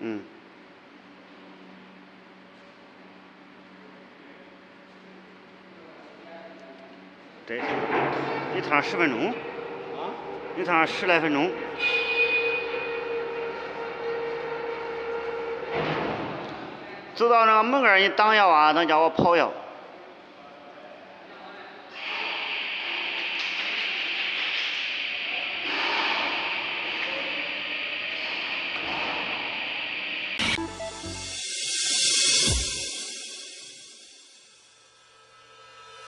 嗯。这一趟十分钟。一趟十来分钟。走到那个门儿你挡一下啊他叫我跑一下